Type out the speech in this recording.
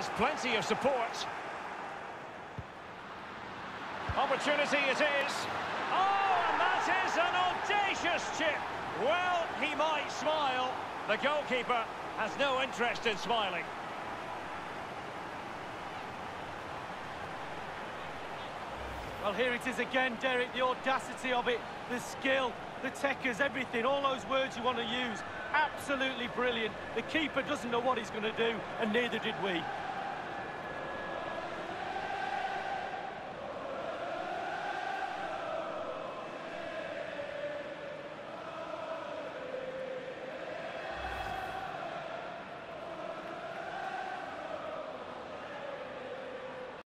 has plenty of support. Opportunity it is. Oh, and that is an audacious chip. Well, he might smile. The goalkeeper has no interest in smiling. Well, here it is again, Derek, the audacity of it, the skill, the techers, everything, all those words you want to use. Absolutely brilliant. The keeper doesn't know what he's going to do, and neither did we.